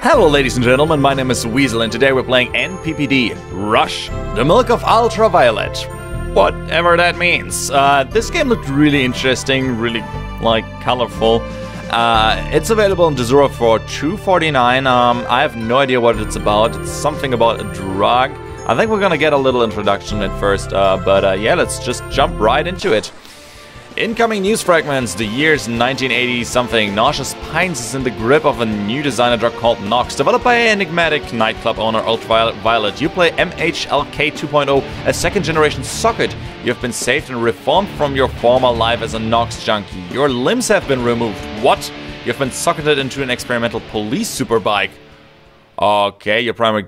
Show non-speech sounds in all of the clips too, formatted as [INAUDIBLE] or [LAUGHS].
Hello ladies and gentlemen, my name is Weasel and today we're playing NPPD Rush, the Milk of Ultraviolet. Whatever that means. Uh, this game looked really interesting, really, like, colorful. Uh, it's available on Desura for 249 um, I have no idea what it's about. It's something about a drug. I think we're gonna get a little introduction at first, uh, but uh, yeah, let's just jump right into it. Incoming news fragments. The year's 1980 something. Nauseous Pines is in the grip of a new designer drug called Nox, developed by enigmatic nightclub owner Ultraviolet. You play MHLK 2.0, a second generation socket. You have been saved and reformed from your former life as a Nox junkie. Your limbs have been removed. What? You have been socketed into an experimental police superbike. Okay, your primary.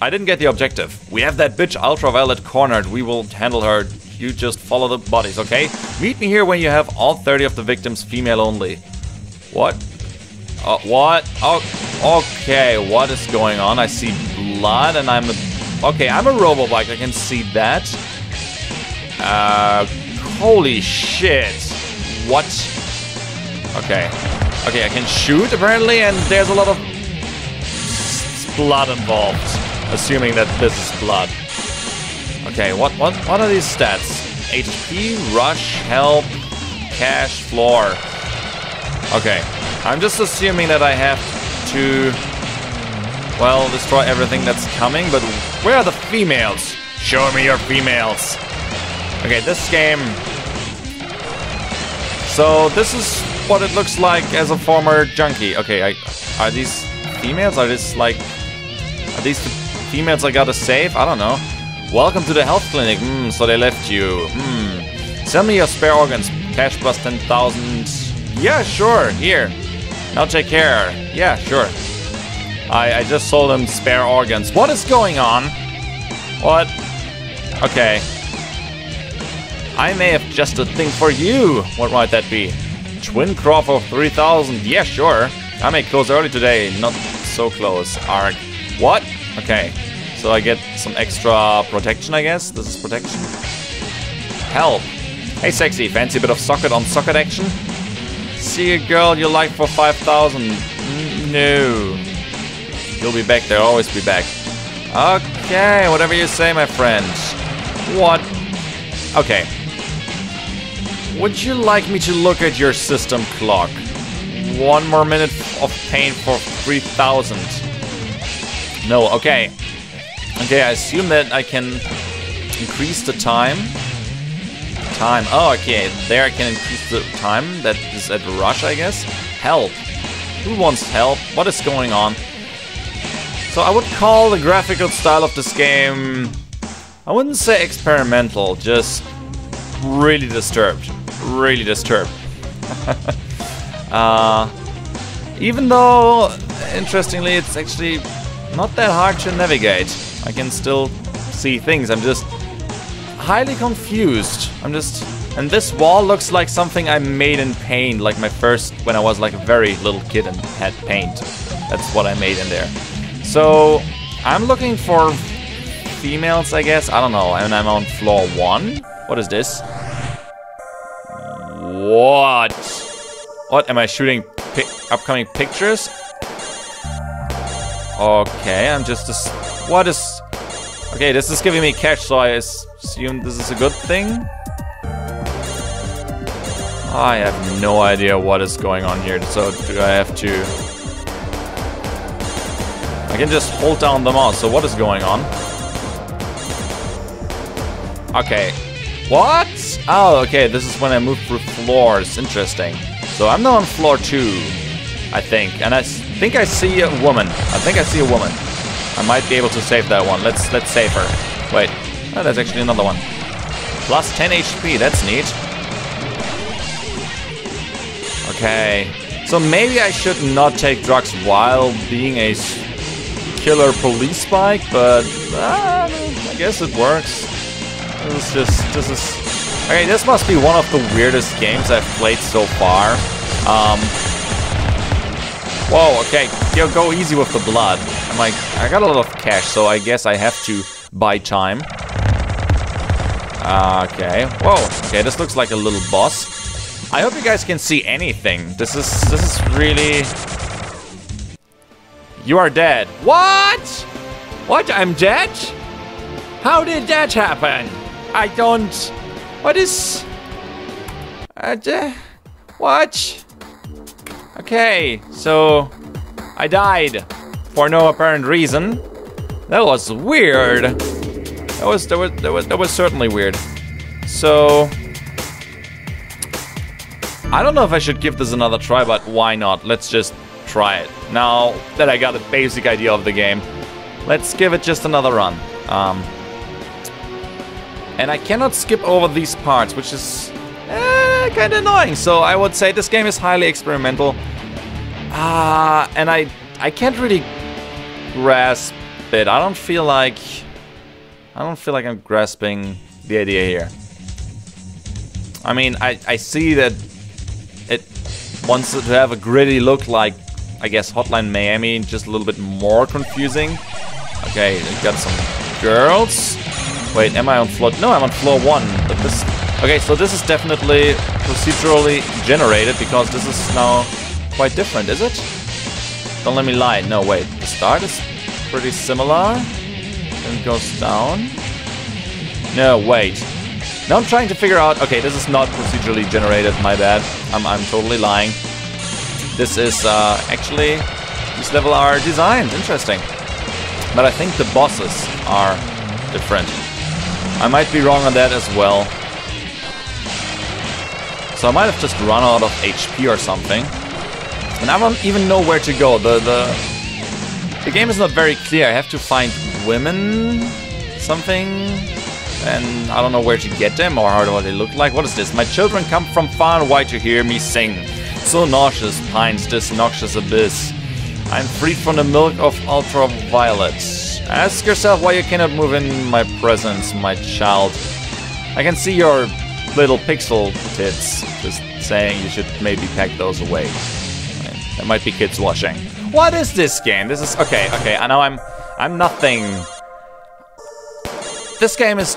I didn't get the objective. We have that bitch Ultraviolet cornered. We will handle her you just follow the bodies, okay? Meet me here when you have all 30 of the victims female only. What? Uh, what? Oh, okay, what is going on? I see blood and I'm a... Okay, I'm a Robobike, I can see that. Uh, holy shit. What? Okay. Okay, I can shoot apparently and there's a lot of blood involved. Assuming that this is blood. Okay, what what what are these stats? HP, rush, help, cash, floor. Okay, I'm just assuming that I have to, well, destroy everything that's coming, but where are the females? Show me your females. Okay, this game... So, this is what it looks like as a former junkie. Okay, I, are these females? Are these, like... Are these the females I gotta save? I don't know. Welcome to the health clinic. Hmm, so they left you. Hmm. Sell me your spare organs. Cash plus 10,000. Yeah, sure. Here. Now take care. Yeah, sure. I, I just sold them spare organs. What is going on? What? Okay. I may have just a thing for you. What might that be? Twin Craw for 3,000. Yeah, sure. I may close early today. Not so close. Arg. What? Okay. So I get some extra protection, I guess. This is protection. Help. Hey, sexy. Fancy bit of socket on socket action? See a girl you like for 5,000. No. You'll be back there. Always be back. Okay, whatever you say, my friend. What? Okay. Would you like me to look at your system clock? One more minute of pain for 3,000. No, okay. Okay, I assume that I can increase the time. Time. Oh, okay. There I can increase the time. That is at rush, I guess. Help. Who wants help? What is going on? So I would call the graphical style of this game... I wouldn't say experimental, just really disturbed. Really disturbed. [LAUGHS] uh, even though, interestingly, it's actually not that hard to navigate. I can still see things. I'm just highly confused. I'm just... And this wall looks like something I made in paint, like my first, when I was like a very little kid and had paint. That's what I made in there. So, I'm looking for females, I guess. I don't know. And I'm on floor one. What is this? What? What? Am I shooting upcoming pictures? Okay, I'm just what is... Okay, this is giving me cash, so I assume this is a good thing? I have no idea what is going on here, so do I have to... I can just hold down the mouse, so what is going on? Okay. What? Oh, okay, this is when I move through floors. Interesting. So I'm now on floor two, I think. And I think I see a woman. I think I see a woman. I might be able to save that one. Let's let's save her. Wait. Oh, there's actually another one. Plus 10 HP. That's neat. Okay. So maybe I should not take drugs while being a killer police bike, but uh, I guess it works. This is just this is okay. This must be one of the weirdest games I've played so far. Um, Whoa, okay. Yo, go easy with the blood. I'm like, I got a lot of cash, so I guess I have to buy time. Okay. Whoa. Okay, this looks like a little boss. I hope you guys can see anything. This is this is really You are dead. What? What? I'm dead? How did that happen? I don't... What is... Uh, what? Okay, so... I died. For no apparent reason. That was weird. That was, that was, that was, that was certainly weird. So... I don't know if I should give this another try, but why not? Let's just try it. Now that I got a basic idea of the game, let's give it just another run. Um, and I cannot skip over these parts, which is eh, kind of annoying. So I would say this game is highly experimental. Uh, and I I can't really grasp it. I don't feel like I don't feel like I'm grasping the idea here. I mean, I, I see that it wants to have a gritty look like, I guess, Hotline Miami, just a little bit more confusing. Okay, got some girls. Wait, am I on floor? No, I'm on floor one. But this. Okay, so this is definitely procedurally generated because this is now quite different, is it? Don't let me lie. No, wait. The start is pretty similar. Then it goes down. No, wait. Now I'm trying to figure out... Okay, this is not procedurally generated, my bad. I'm, I'm totally lying. This is uh, actually... These level are designed. Interesting. But I think the bosses are different. I might be wrong on that as well. So I might have just run out of HP or something. And I don't even know where to go. The, the, the game is not very clear. I have to find women... Something and I don't know where to get them or how they look like. What is this? My children come from far and wide to hear me sing. So nauseous pines this noxious abyss. I'm free from the milk of ultraviolet. Ask yourself why you cannot move in my presence, my child. I can see your little pixel tits. Just saying you should maybe pack those away. That might be kids watching. What is this game? This is okay, okay. I know I'm I'm nothing this game is...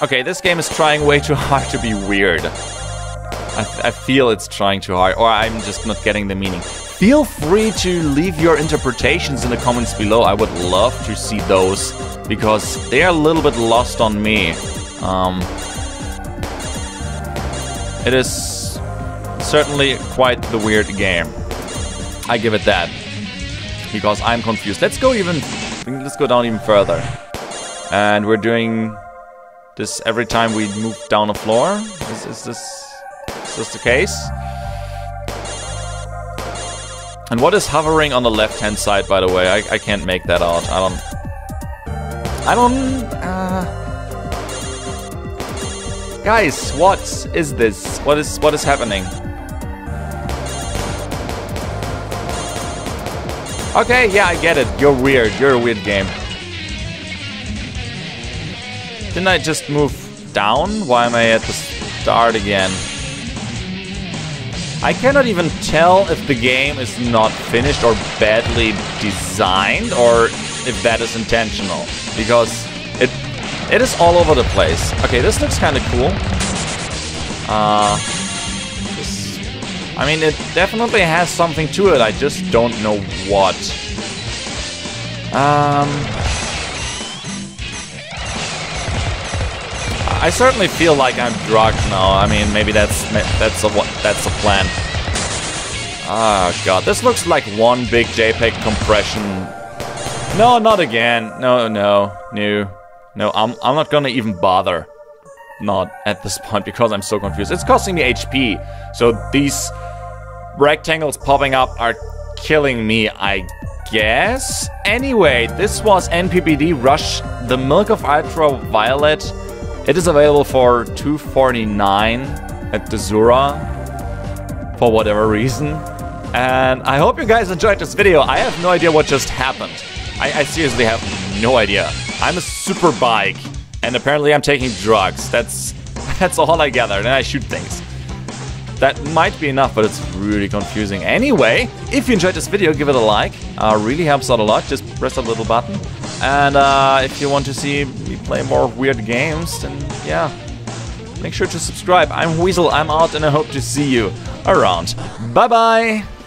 Okay, this game is trying way too hard to be weird. I, I feel it's trying too hard, or I'm just not getting the meaning. Feel free to leave your interpretations in the comments below. I would love to see those, because they are a little bit lost on me. Um, it is certainly quite the weird game. I give it that. Because I'm confused. Let's go even... Let's go down even further. And we're doing this every time we move down a floor. Is, is this is this the case? And what is hovering on the left-hand side, by the way? I, I can't make that out. I don't... I don't... Uh... Guys, what is this? What is what is happening? Okay, yeah, I get it. You're weird. You're a weird game. Didn't I just move down? Why am I at the start again? I cannot even tell if the game is not finished or badly designed or if that is intentional. Because it it is all over the place. Okay, this looks kind of cool. Uh, I mean, it definitely has something to it. I just don't know what. Um, I certainly feel like I'm drugged now. I mean, maybe that's that's a what that's a plan. Oh god, this looks like one big JPEG compression. No, not again. No, no, no, no. I'm I'm not gonna even bother. Not at this point because I'm so confused. It's costing me HP, so these rectangles popping up are killing me. I guess. Anyway, this was NPPD Rush, the Milk of Ultraviolet. It is available for 249 at Desura for whatever reason. And I hope you guys enjoyed this video. I have no idea what just happened. I, I seriously have no idea. I'm a super bike, and apparently I'm taking drugs. That's [LAUGHS] that's all I gathered, and I shoot things. That might be enough, but it's really confusing. Anyway, if you enjoyed this video, give it a like. Uh, really helps out a lot. Just press that little button. And uh, if you want to see me play more weird games, then yeah, make sure to subscribe. I'm Weasel, I'm out, and I hope to see you around. Bye-bye!